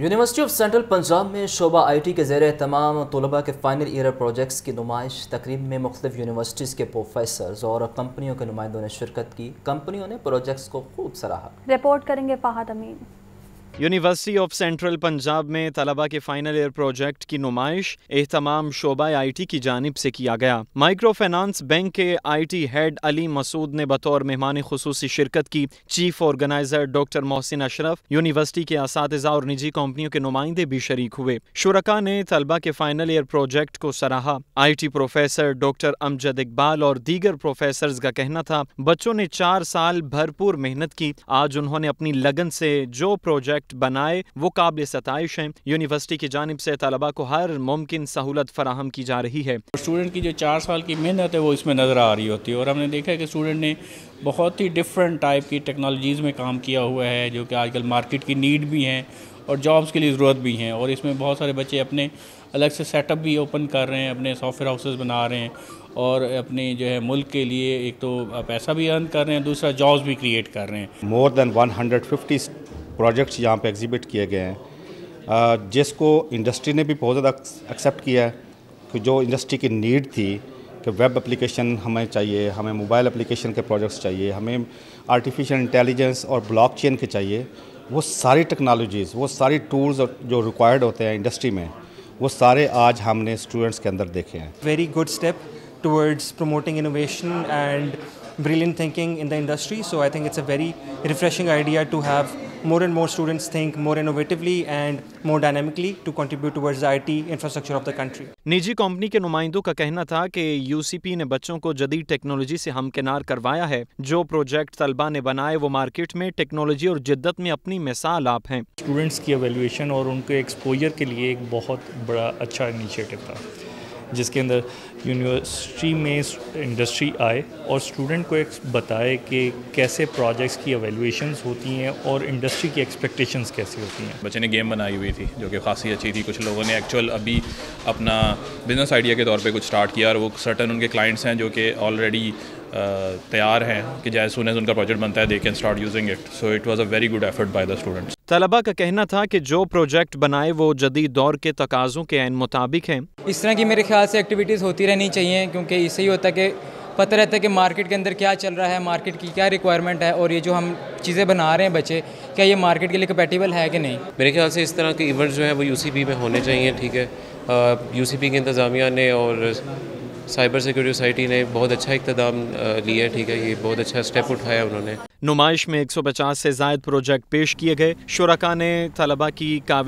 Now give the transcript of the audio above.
University of central Punjab में शोबा I T के जेर तमाम तलबा के फाइनल ईयर प्रोजेक्ट्स की नुमाइश, तकरीब में मुख्तफ यूनिवर्सिटीज़ के प्रोफेसर और कंपनियों के नुमाइंदों ने शिरकत की। कंपनियों ने प्रोजेक्ट्स को खूब सराहा। रिपोर्ट करेंगे, Fahad Amin. University of central Punjab में तलबा के फाइनल ईयर प्रोजेक्ट की नुमाइश एहतमाम शोबा आई टी की जानब से किया गया। माइक्रो फाइनेंस बैंक के I T head Ali Masood ने बतौर मेहमान खसूसी शिरकत की। Chief organiser doctor Mohsin Ashraf university के इस और निजी कंपनियों के नुमाइंदे भी शरीक हुए। शुरा ने तलबा के फाइनल ईयर प्रोजेक्ट को सराहा। I T professor doctor Amjad Iqbal और दीगर प्रोफेसर का कहना था, बच्चों ने चार साल भरपूर मेहनत की। आज उन्होंने अपनी लगन से जो प्रोजेक्ट प्रोजेक्ट बनाए वो काबिल सतश हैं। यूनिवर्सिटी की जानब से तलबा को हर मुमकिन सहूलत फराहम की जा रही है। स्टूडेंट की जो चार साल की मेहनत है वो इसमें नज़र आ रही होती है। और हमने देखा है कि स्टूडेंट ने बहुत ही डिफरेंट टाइप की टेक्नोलॉजीज़ में काम किया हुआ है जो कि आजकल मार्केट की नीड भी हैं और जॉब्स के लिए ज़रूरत भी हैं। और इसमें बहुत सारे बच्चे अपने अलग से सेटअप भी ओपन कर रहे हैं अपने सॉफ्टवेयर हाउसेस बना रहे हैं और अपने जो है मुल्क के लिए एक तो पैसा भी अर्न कर रहे हैं दूसरा जॉब्स भी क्रिएट कर रहे हैं। मोर देन 150 प्रोजेक्ट्स यहाँ पे एग्जिबिट किए गए हैं। जिसको इंडस्ट्री ने भी बहुत ज़्यादा एक्सेप्ट किया है कि जो इंडस्ट्री की नीड थी कि वेब एप्लीकेशन हमें चाहिए, हमें मोबाइल एप्लीकेशन के प्रोजेक्ट्स चाहिए, हमें आर्टिफिशियल इंटेलिजेंस और ब्लॉकचेन के चाहिए, वो सारी टेक्नोलॉजीज़ वो सारी टूल्स जो रिक्वायर्ड होते हैं इंडस्ट्री में, वो सारे आज हमने स्टूडेंट्स के अंदर देखे हैं। Very good step towards promoting innovation and brilliant thinking in the industry. So i think it's a very refreshing idea to have more and more students think more innovatively and more dynamically to contribute towards the IT infrastructure of the country. निजी company के नुमाइंदों का कहना था कि UCP ने बच्चों को जदीद टेक्नोलॉजी से हमकिनार करवाया है। जो प्रोजेक्ट तलबा ने बनाए वो मार्केट में टेक्नोलॉजी और जिद्दत में अपनी मिसाल आप हैं। स्टूडेंट्स की एवेल्यूएशन और उनके एक्सपोजर के लिए एक बहुत बड़ा अच्छा इनिशिएटिव था। जिसके अंदर यूनिवर्सिटी में इंडस्ट्री आए और स्टूडेंट को एक बताए कि कैसे प्रोजेक्ट्स की एवेलुएशंस होती हैं और इंडस्ट्री की एक्सपेक्टेशंस कैसी होती हैं। बच्चे ने गेम बनाई हुई थी, जो कि खासी अच्छी थी। कुछ लोगों ने एक्चुअल अभी अपना बिज़नेस आइडिया के तौर पे कुछ स्टार्ट किया और वो सर्टन उनके क्लाइंट्स हैं जो कि ऑलरेडी तैयार हैं कि जैसे सुन उनका प्रोजेक्ट बनता है they can start using it so it was a very good effort by the students तलबा का कहना था कि जो प्रोजेक्ट बनाए वो जदीद दौर के तकाज़ों के अन मुताबिक हैं। इस तरह की मेरे ख्याल से एक्टिविटीज़ होती रहनी चाहिए क्योंकि इससे ही होता है कि पता रहता है कि मार्केट के अंदर क्या चल रहा है मार्केट की क्या रिक्वायरमेंट है और ये जो हम चीज़ें बना रहे हैं बच्चे क्या ये मार्केट के लिए कंपेटिबल है कि नहीं? मेरे ख्याल से इस तरह के इवेंट्स जो है वो यूसीपी में होने चाहिए ठीक है। यूसीपी के इंतज़ामिया ने और साइबर सिक्योरिटी सोसाइटी ने बहुत अच्छा इकतदाम लिया है, ठीक है, ये बहुत अच्छा स्टेप उठाया उन्होंने। नुमाइश में 150 से जायद प्रोजेक्ट पेश किए गए। शुरा ने तलबा की काविश